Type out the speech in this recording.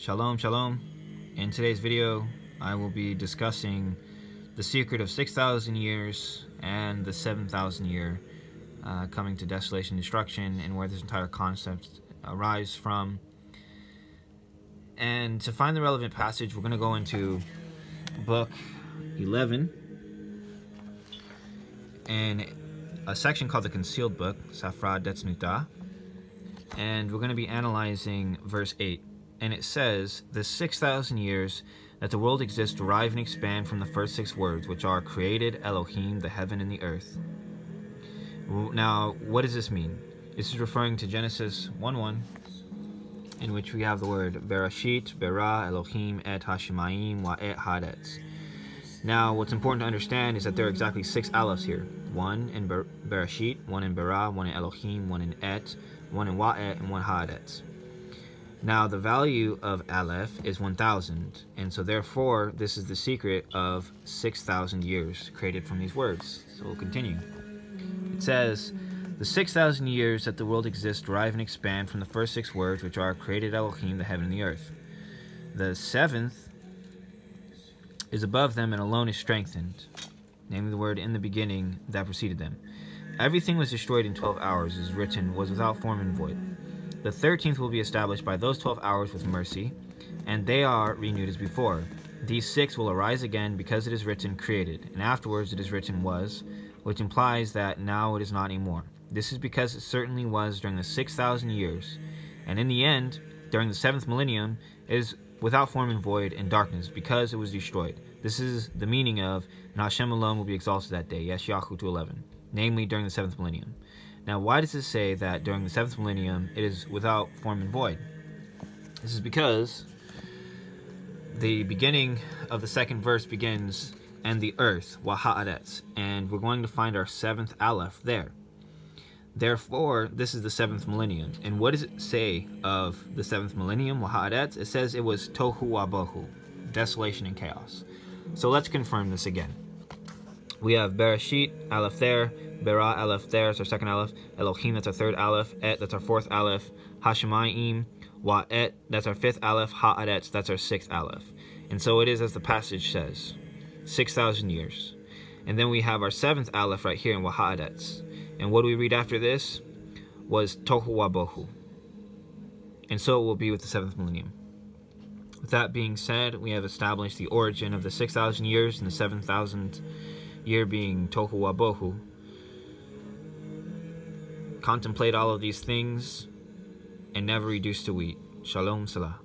Shalom, shalom. In today's video, I will be discussing the secret of 6,000 years and the 7,000 year uh, coming to desolation destruction and where this entire concept arises from. And to find the relevant passage, we're going to go into book 11 and a section called the Concealed Book, Safra Detsnuta. And we're going to be analyzing verse 8 and it says, The 6,000 years that the world exists derive and expand from the first six words, which are created Elohim, the heaven and the earth. Now, what does this mean? This is referring to Genesis 1 1, in which we have the word Bereshit, Berah, Elohim, Et Hashemayim, Wa Et Ha'aretz. Now, what's important to understand is that there are exactly six alephs here. One in Bereshit, one in Berah, one in Elohim, one in Et, one in Wa'et, and one Ha'aretz. Now the value of Aleph is 1000 and so therefore this is the secret of 6,000 years created from these words. So we'll continue. It says, the 6,000 years that the world exists derive and expand from the first six words which are created Elohim, the heaven and the earth. The seventh is above them and alone is strengthened, namely the word in the beginning that preceded them. Everything was destroyed in 12 hours, as written, was without form and void. The thirteenth will be established by those twelve hours with mercy, and they are renewed as before. These six will arise again because it is written created, and afterwards it is written was, which implies that now it is not anymore. This is because it certainly was during the six thousand years, and in the end, during the seventh millennium, is without form and void and darkness, because it was destroyed. This is the meaning of, and Hashem alone will be exalted that day, Yeshayahu 2.11, namely during the seventh millennium. Now, why does it say that during the seventh millennium it is without form and void? This is because the beginning of the second verse begins, and the earth, waha'aretz, and we're going to find our seventh aleph there. Therefore, this is the seventh millennium. And what does it say of the seventh millennium, waha'aretz? It says it was tohu wabohu, desolation and chaos. So let's confirm this again. We have Bereshit, aleph there, Berah Aleph there, that's our second Aleph. Elohim, that's our third Aleph. Et, that's our fourth Aleph. Hashemayim, Wa'et, that's our fifth Aleph. Ha'aretz, that's our sixth Aleph. And so it is as the passage says, 6,000 years. And then we have our seventh Aleph right here in Waha'aretz. And what do we read after this? Was Tohu Wabohu. And so it will be with the seventh millennium. With that being said, we have established the origin of the 6,000 years and the 7,000 year being Tohu Wabohu contemplate all of these things and never reduce to wheat. Shalom Selah.